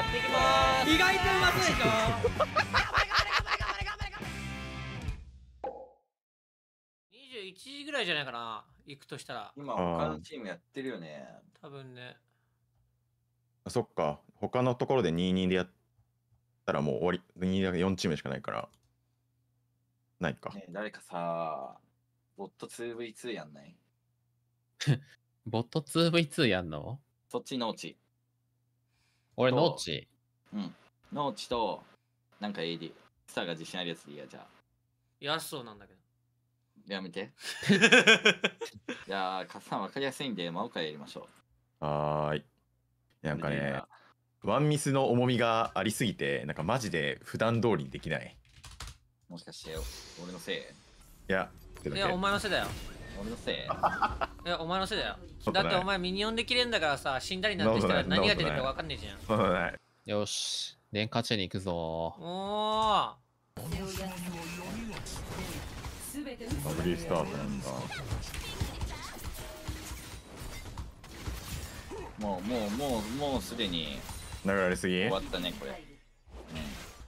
やっていきまーす意外とうまそうでしょ？21時ぐらいじゃないかな？行くとしたら今他のチームやってるよね。多分ねあそっか。他のところで2-2でやったらもう終わり。2だけ4チームしかないから。ないか。ね誰かさ、ボット 2v2 やんない？ボット 2v2 やんの？そっち農地。俺、ーチ。うん。農地と、なんか AD。スターが自信あるやつでいいや、じゃあ。安そうなんだけどやめて。じゃあ、カッサン分かりやすいんで、真岡やりましょう。はーい。なんかねワンミスの重みがありすぎて、なんかマジで普段通りにできない。もしかして、俺のせい？いや、いやお前のせいだよ俺のせい いやお前のせいだよだってお前ミニオンできれんだからさ死んだりなんてしたら何が出てるか分かんねえじゃん。よし。連勝ちに行くぞ。おーダブルスタートなんだ。もう、もう、もう、もうすでに流れすぎ？終わったね、これ。うん。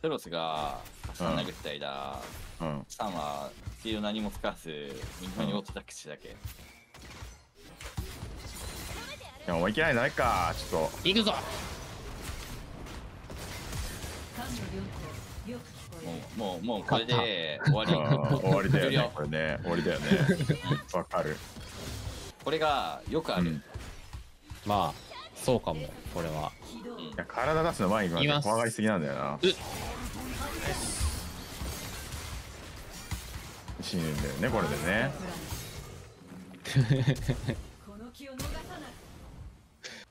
フロスが、カッサン殴ったりだ。うん。サンは、スピード何も使わず、みんなにオートタックスだけ。いや、もういけないないか。ちょっ行くぞもう、もう、もう、これで終わり終わりだよね。これね。終わりだよね。わかる。これが、よくある。うんまあ、そうかも、これは。いや、体出すの前に怖がりすぎなんだよなう。死ぬんだよね、これでね。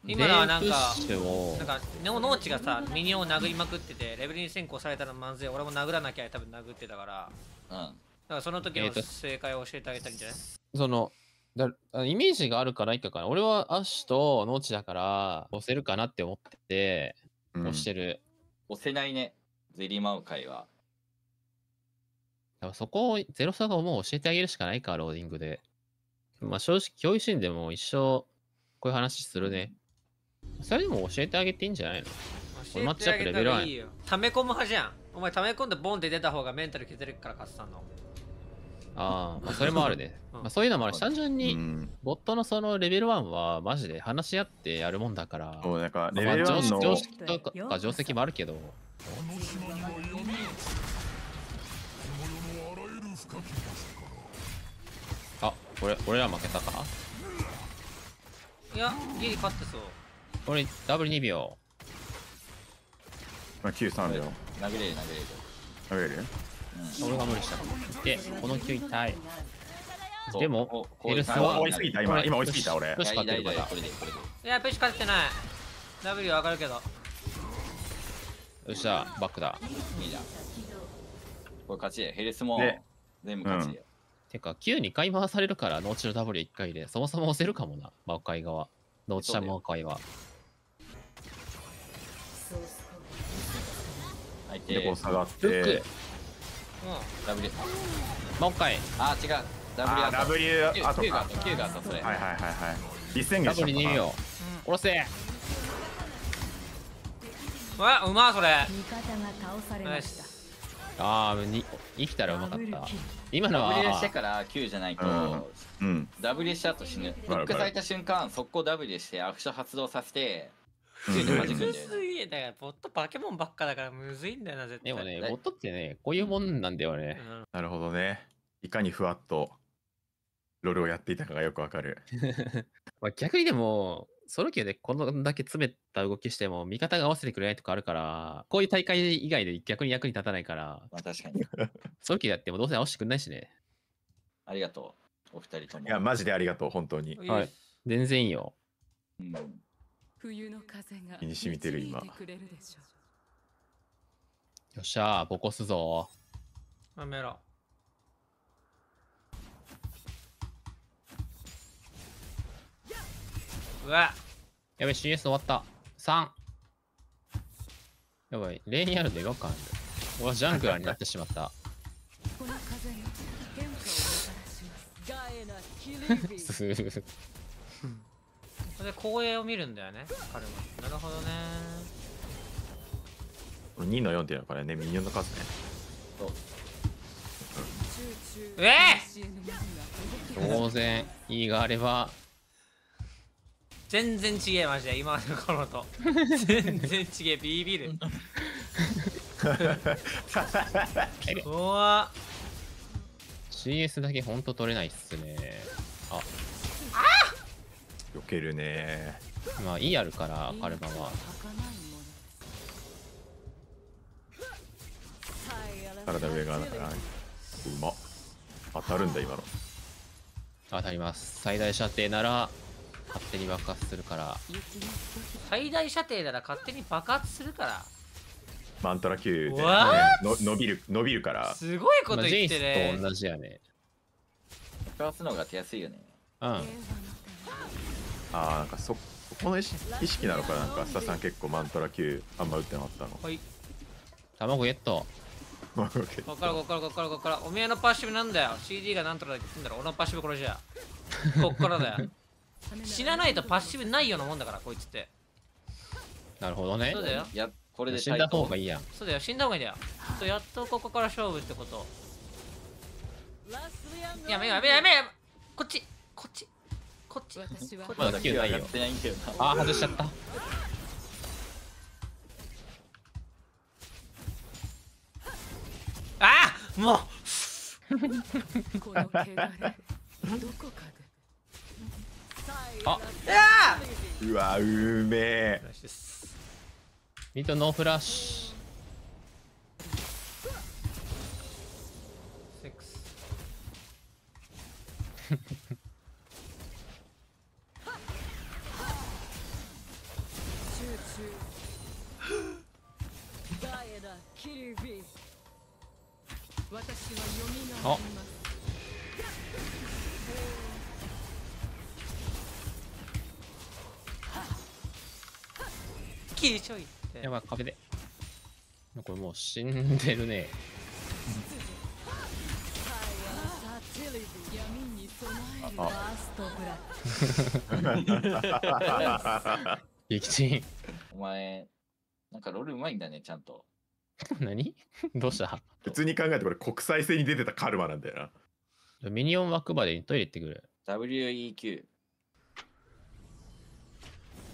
今のはなんかなんかノ農地がさミニオンを殴りまくっててレベルに先行されたらまずい俺も殴らなきゃ多分殴ってたからだうん。からその時の正解を教えてあげたんじゃない？その、だあイメージがあるからいいかかな。俺はアッシュとノーチだから押せるかなって思ってて、うん押してる。押せないね。ゼリーマオ会は。だからそこをゼロサがもう教えてあげるしかないか、ローディングで。まあ正直、教育シーンでも一生こういう話するね。それでも教えてあげていいんじゃないの？教えてあげたらいいよ溜め込む派じゃんお前溜め込んでボンって出た方がメンタル削れるからカスさんのああ、まあそれもあるね。う んまあそういうのもあるし、単純うに、ん。ボットのそのレベル1はマジで話し合ってやるもんだから、そう、なんか、レまあベル1の、常識常識とかか定石もあるけど、あ、俺、俺ら負けたか？いやギリ勝ってそう俺、ダブル2秒。まあ、93秒。殴れる殴れる。投げる？俺が無理したかも。で、この9痛い。でもヘルスあは追いすぎた、今、今追いすぎた、俺よ。し、勝ってるから。いやプッシュ勝ってない W 上がるけどよっしゃ、バックだ。いいじゃん。これ勝ちで。ヘルスもで全部勝ちで。てか、9、2回回されるから、ノーチの W1 回で、そもそも押せるかもな、マオカイ側。ノーチャマオカイは。相手で、こう下がって、、W。マオカイ、あ、違う。W あ W 後 Q か。Q が後、Q が後、それ。はいはいはいはい。実戦ダブル2月したのかな秒。殺せうわうまいそれ味方が倒されよしました。あー、に生きたらうまかった。今の W しては、から Q じゃないと、うんうん。W した後死ぬ。フックされた瞬間、速攻 W してアクション発動させて、Q で弾くんだよむずね。いだからボットバケモンばっかだからむずいんだよな絶対でもね、ねボットってね、こういうもんなんだよね。うんなるほどね。いかにふわっと、ロールをやっていたかがよくわかる。まあ、逆にでも、ソロ級でこのだけ詰めた動きしても、味方が合わせてくれないとかあるから、こういう大会以外で逆に役に立たないから、まあ確かに。ソロ級やってもどうせ合わせてくれないしね。ありがとう。お二人とも。いや、マジでありがとう、本当に。はい全然いいよ。うん冬の風が身に染みてる今導いてくれるでしょうよっしゃー、ボコすぞやめろうわやべ、CS 終わった。3。やばい、レーニアルで違和感ある。俺はジャングラーになってしまった。これで光栄を見るんだよね彼はなるほどねこの2の4っていうのはこれねミニオンの数ねええ当然、いいがあれば、全然ちげえマジで。今の頃と全然ちげえビビる。怖っ。CS だけほんと取れないっすね。避けるね。まあ、いいあるから、カルマは。体上側だからうまっ。当たるんだ今の。当たります。最大射程なら、勝手に爆発するから、最大射程なら勝手に爆発するから。マントラ級で、ね伸びる伸びるから。すごいことまあ、ジェイ言ってねスと同じやね。爆発すのが手やすいよね。うん。あーなんかそそこの意識なのかななんかスタさん結構マントラ級あんま打ってなかったの。はい。卵ゲット。こっからこっからこっからこっから。おめえのパッシブなんだよ。CD がなんとか言ってんだろ。俺のパッシブこれじゃこっからだよ死なないとパッシブないようなもんだからこいつって。なるほどね。そう。だよ。いやこれで死んだ方がいいやん。そうだよ死んだ方がいいんだよ。そうやっとここから勝負ってこと。やめやめやめやめこっちこっち。こっち。私はまだ9ないよやっ。てないんだよ。なあー、外しちゃった。ああもう。この汚れどこかであ。あうわうめえ。ミッドノーフラッシセックス。集中ガエダキリビ私は読みがありますキリちょいってュ。やばい、壁で。これもう死んでるね。サティリビ闇に備えるあファーストブラッ撃沈。お前なんかロールうまいんだねちゃんと 何？どうした？普通に考えてこれ国際戦に出てたカルマなんだよなミニオン枠までにトイレ行ってくる。WEQ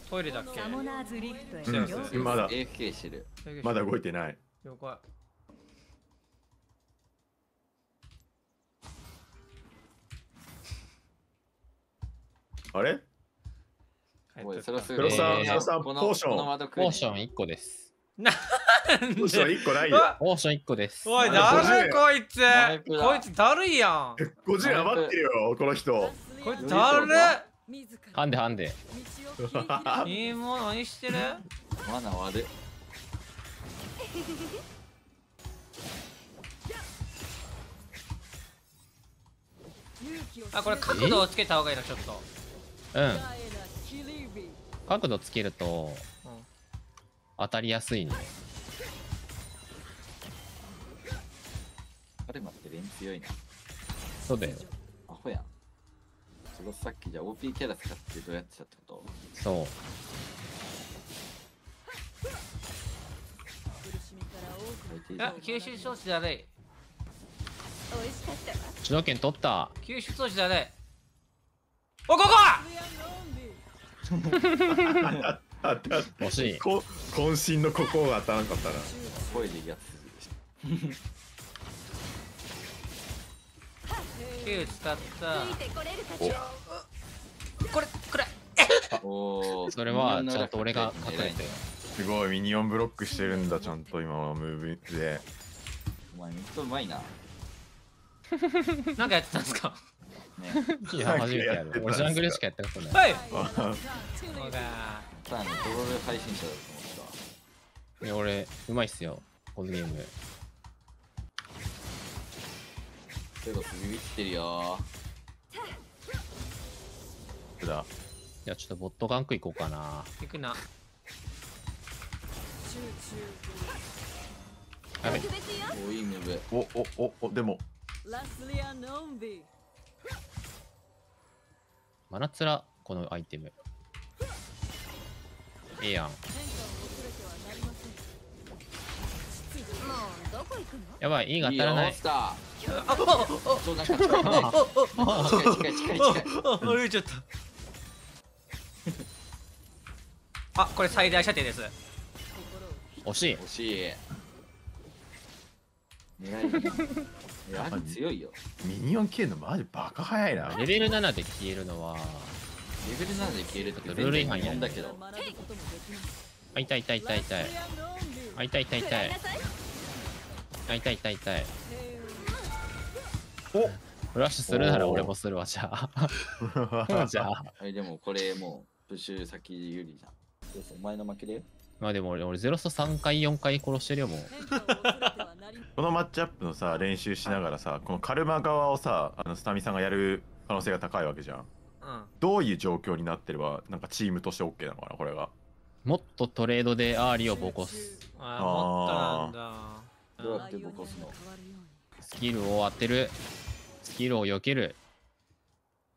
トイレだっけ？サモナーズリフトへうん。まだ。AFK してる。まだ動いてない。了解。あれ？おいそれはす黒さんポーション。ポーション1個です。なんむしろで1個ないよ。あポーション1個です。おいなだるこいつ？こいつだ。るいやん？50余ってるよこの人。こいつだるハンデハンデ。いいもん何してる？マナー悪いあこれ角度をつけた方がいいのちょっと。うん。角度つけるとうん。当たりやすいね。カルマって連強いな。そうだよ。アホやんそれさっきじゃあ OP キャラ使ってどうやってたってこと？そう。苦しみから多くのいや吸収装置だれ美味しかったわ主導権取った。吸収装置だれおここあった惜しい。こ渾身のここが当たらなかったな声でいいやつ9使った。お。これこれ。おお それはちゃんと俺が隠れて。すごいミニオンブロックしてるんだちゃんと今はムーブで。お前めっちゃうまいな。なんかやってたんですか？ね。いや、初めてやる。俺ジャングルしかやったことない。はい。あそうかさあねドロール配信者だと思った。いや俺、うまいっすよ。このゲーム。けどビビってるよ。だいや、ちょっとボットガンク行こうかな。行くな。集やべ。おいいムーブおおおおでも。中ラスリアノンビ。マナツラ、このアイテム。ええやん。やばい、いいが当たらないス。ターああそうなんか近いい近い近い近いあ歩いちゃったあこれ最大射程です惜しい。惜しい狙いや強いよミニオン消えるのマジバカ早いなレベル7で消えるのは、レベル7で消えるってルール違反や読んだけどあ、痛い痛い痛い痛い。あ、痛い痛い痛い。あ、痛い痛い痛い。おフラッシュするなら俺もするわ、じゃあ。じゃあ。でもこれもうプッシュ先有利じゃんどうせお前の負けだよまあでも俺、俺セロスと3回、4回殺してるよ、もう。このマッチアップのさ練習しながらさこのカルマ側をさあのスタンミさんがやる可能性が高いわけじゃんうんどういう状況になってればなんかチームとして OK なのかなこれがもっとトレードでアーリをボコす。あもっとなんだどうやってボコすの？スキルを当てる。スキルを避ける。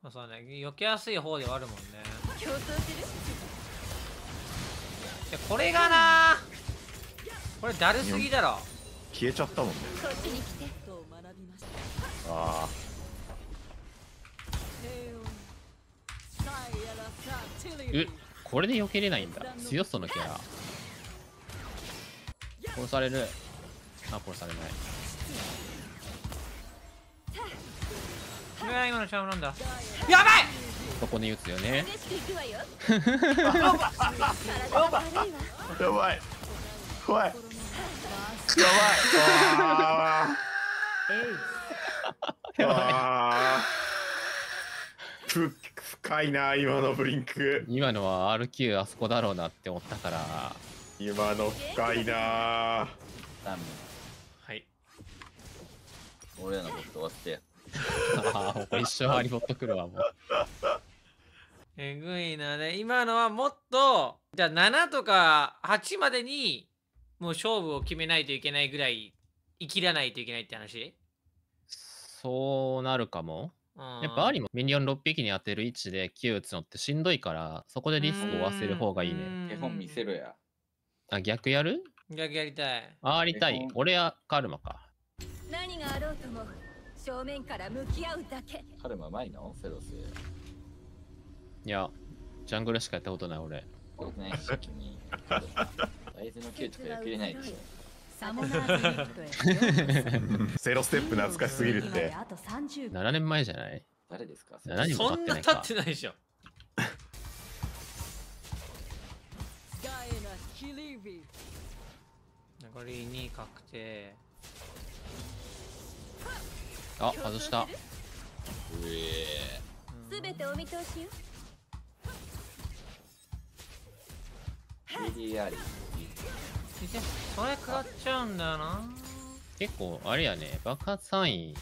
まあそうね避けやすい方ではあるもんね競争する？でこれがなこれだるすぎだろ消えちゃったもんねこっちに来てあうこれで避けれないんだ。強そうなキャラ。殺される。あ、殺されない。これが今のチャームなんだ。やばい！そこに打つよね。嬉しく行くわよ体が悪い。やばい。怖い。やばい。やばあーふ深いな今のブリンク。い。今のは RQ あそこだろうなって思ったから。今の深いな。ダメ。はい俺らのこと終わってああ、一生ハリボット来るわ、もう。えぐいなね今のはもっとじゃあ7とか8までにもう勝負を決めないといけないぐらい生きらないといけないって話？そうなるかも。やっぱアリもミニオン6匹に当てる位置で9打つのってしんどいから、そこでリスクを負わせる方がいいね。手本見せろやあ、逆やる？逆やりたいあありたい。俺はカルマか。何があろうとも正面から向き合うだけ。カルマうまいの？セロス。いや、ジャングルしかやったことない俺。これね。初期に。大豆の球とか避けれないでしょ。セロステップ懐かしすぎるって。あと30 7年前じゃない？誰ですか？何もそんな経ってないでしょ残り2確定あ、外した。うえすべてお見通しよ。ADR それ食らっちゃうんだよな。結構、あれやね、爆発範囲、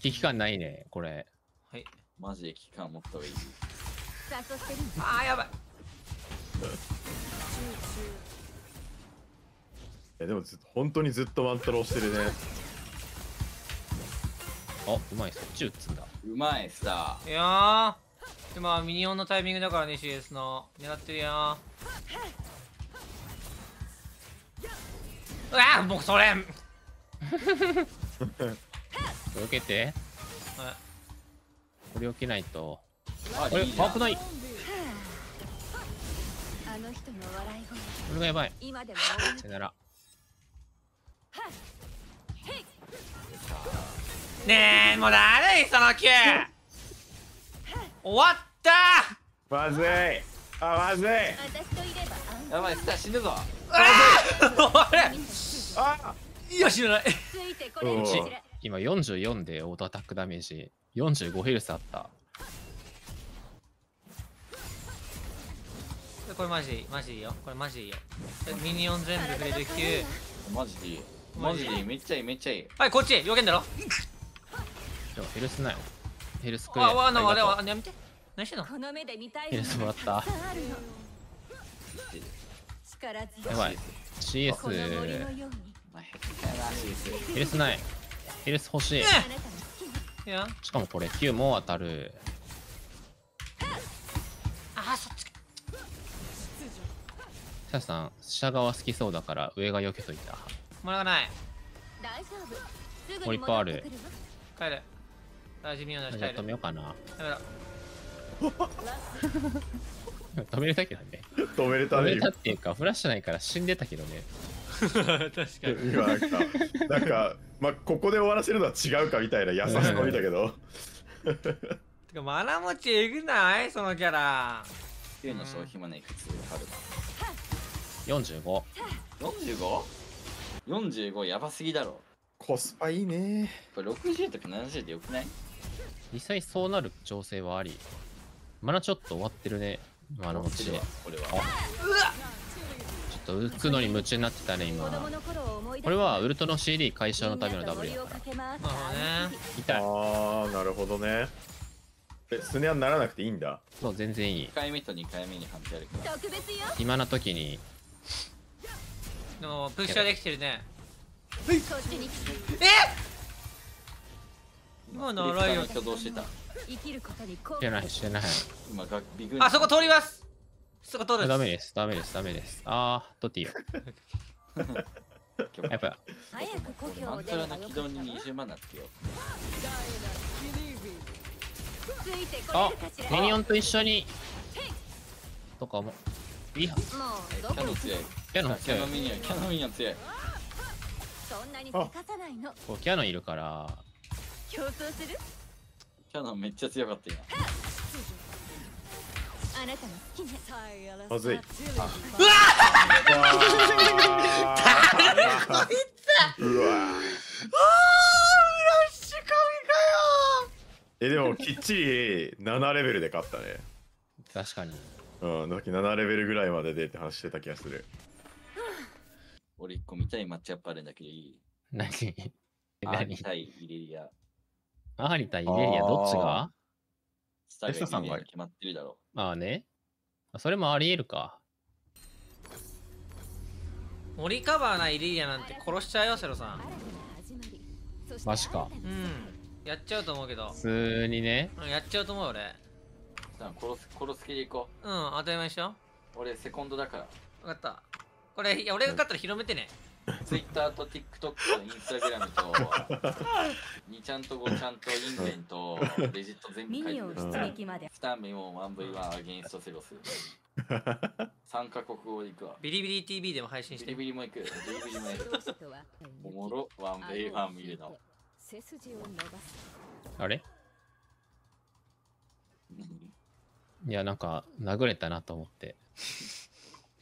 危機感ないね、これ。はい。マジで期間持った方がいい。あーやばい。えでもずっと本当にずっとワントローしてるねあ、うまい、そっち打つんだ。うまいさいやー今ミニオンのタイミングだからね CS の狙ってるようわーもうそれ避けて。あこれ避けないと。ああれ、いいじゃん危ない？こあの人の笑い声れがやばい。今でもさよなら。ねえもうだるいその球。終わった。まずい。あまずい。やばいスター死ぬぞ。あれあ。いや知らない。今44でオートアタックダメージ。45ヘルスあった。これマジでいいマジでいいよ。これマジでいいよ。ミニオン全部触れる球マジでいい。マジでいい。めっちゃいいめっちゃいい。はいこっち避けんだろでもヘルスない。ヘルスくれ。あわあのあれはやめて何してんの？この目で見たいヘルスもらった。やばい。CS、ヘルスない。ヘルス欲しい。いやしかもこれ9も当たる。あそっちかシャさん、下側好きそうだから上が避けといた。もらがない大丈夫すぐもうにいっぱいある戻ってくるわ帰る大事にを出したいる止めようかな。やめろ止めれたけどね。止めれた止めねたっていうか、フラッシュないから死んでたけどね。確かに今なんかなんかまあここで終わらせるのは違うかみたいな優しさを見たけど てかマナ持ちえぐない？そのキャラ9の消費もね、普通ある45。45?45 やばすぎだろ。コスパいいねこれ60とか70でよくない？実際そうなる調整はあり。まだちょっと終わってるね。まだ持ち。ちょこれは。っと打つのに夢中になってたね、今これはウルトの CD 解消のための W だから。なるほどね痛い。ああなるほどねえスネアにならなくていいんだ？そう、全然いい1。回目と2回目に判定あるから。特別よ今の時に、でもプッシャーできてるねこっ今のライオン挙動してた。生きることに後してない、してない。今がビグあそこ通りますそこ通るダメです、ダメです、ダメです。あー、トティよ。やっぱ、早く故郷マを出ントラの起動ればよかったなに20万だってよ。ついてこれるかしらミニオンと一緒に、とかも、いいや、もうキャノン強い。キャノン強いキャノン。ミニオン、キャノンミニオン強い。そんなにせかさないキャノンいるから、競争する？キャノンめっちゃ強かった今。あなたの好きねまずい。うわあーシュ神かえでもきっちり7レベルで勝ったね。確かに。うんさっき7レベルぐらいまででって話してた気がする。俺一個見たいマッチアップあるんだけどいい？何？何？リ対イレリア。アーリ対イレリアどっちが？スタンミさんが決まってるだろああね。あそれもありえるか。森カバーなイレリアなんて殺しちゃうよセロさんマジかうんやっちゃうと思うけど普通にね。うんやっちゃうと思うよ俺う。さあ殺す殺す気でいこうん当たり前でしょう。俺セコンドだから。分かったこれいや俺が勝ったら広めてね Twitter と TikTok と Instagram と2ちゃんと5ちゃんとインペンとレジット全部ミニオン書いてる。出撃までスタンミも 1V1 アゲインストセロス。3カ国語で行くわ。ビリビリ TV でも配信しビてリビリも行く。ビリビリもやる。おもろ 1V1 見るの。背筋を伸ばすあれ？いや、なんか、殴れたなと思って。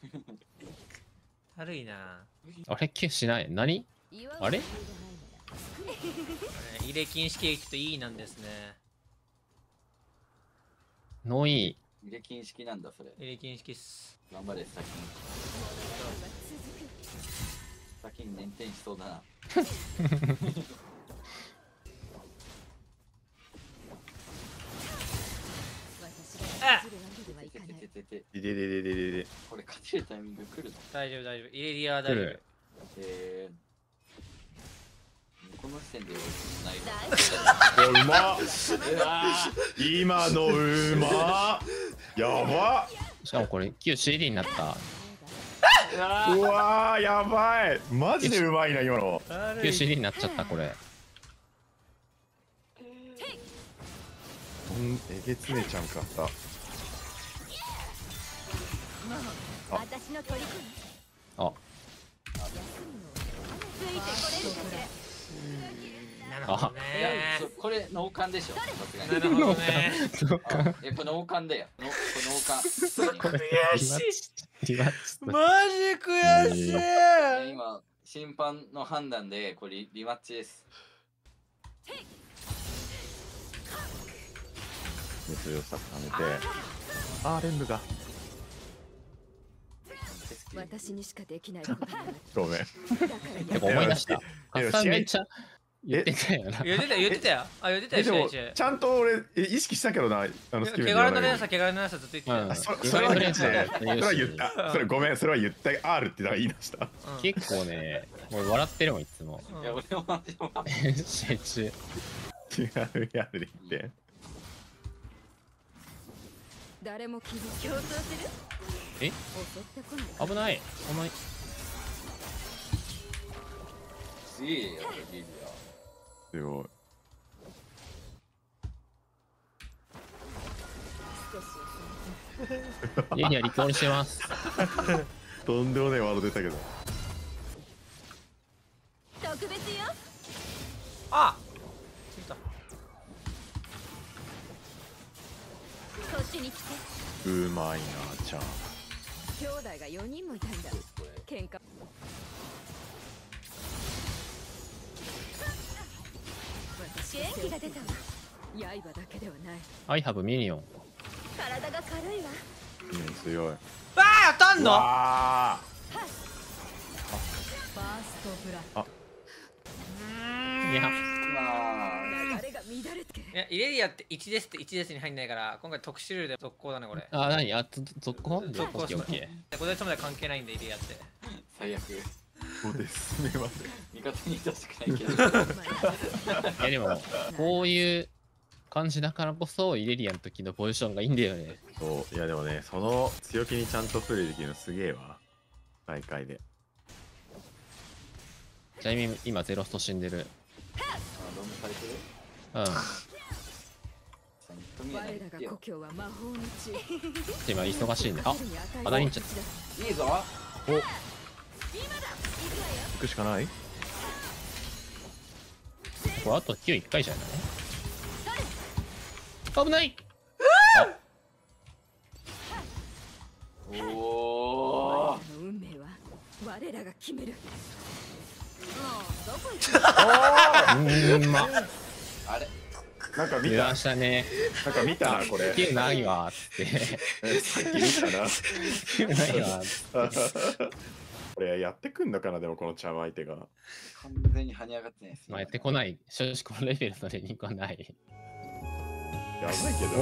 悪いなあれ、キュしない？何？あれ？入れ禁止景気と E なんですねノーイ入れ禁式なんだそれ。入れ禁止っす頑張れ、先に。先に捻転しそうだな。あででこれ勝てるタイミング来るの？大丈夫大丈夫。イレリアは大丈来る。えー、この時点でないうまっ。今のうまっ。やばしかもこれ、旧 CD になった。うわーやばい。マジでうまいな今の。旧 CD になっちゃった、これ。うんえげつねえちゃんかったもう私の虜にあ、ついやこれ脳幹でしょ。さすがに。なるほどねあや。っ ぱ脳幹だよのこれ脳幹。悔しいリワッチ。マジ悔しい。いや今審判の判断でこれリリマッチです。熱量さためて。あーレンブが私にしかできないことがある。ごめんてか思い出した。いハやッサンめっちゃ言ってたよな。言ってたよ。言ってたよあ言ってたよちゃんと俺え意識したけどなあのスキル汚れの連鎖汚れの連鎖ずっと言ってたそそれは言ってそれは言った。それごめんそれは言った。R ってだから言い出した。うん。結構ね、俺笑ってるもん、いつも。うん。いや俺もマジでも。試合中。違うやるで言って誰も傷つ競争するえ？襲ってこない危ない。そんなに。すげえよリリすごい 家には離婚してます。とんでもないワード出たけど特別よあつちに来て。うまいなちゃん。兄弟が4人もいたんだ。喧嘩。私元気が出たわ。刃だけではない。I have minion。体が軽いわ。うん強い。わあ当たんの？あファーストブラッいや、いやイレリアって1ですって1ですに入んないから今回特殊ルールで続行だねこれ。あ、何？あ、つ続行？続行オッケーオッケ5ですまで関係ないんでイレリアって。最悪そうです。すみません味方にいたしくないけどー。いやでも、こういう感じだからこそ、イレリアの時のポジションがいいんだよね。そういやでもねその強気にちゃんとプレイできるのすげえわ。大会で。ちなみに今ゼロスト死んでる。あロムされてる？うん。さ富我谷言ってよらが故郷は魔法の地。今忙しいんで。あ、あまだいいんちゃいいぞ。行くしかない？これあと9 1回じゃない？危ない！おお我らの運命は我らが決める。もうどこ行うーん、ま、あれ油なんか見た断したね。なんか見たなこれ9ないわーって。さっき見たな9ないわーっつって。これやってくんのかなでもこのチャン相手が完全に跳ね上がってないですまあ、やってこない。正直このレベルのレニコはない。やばいけど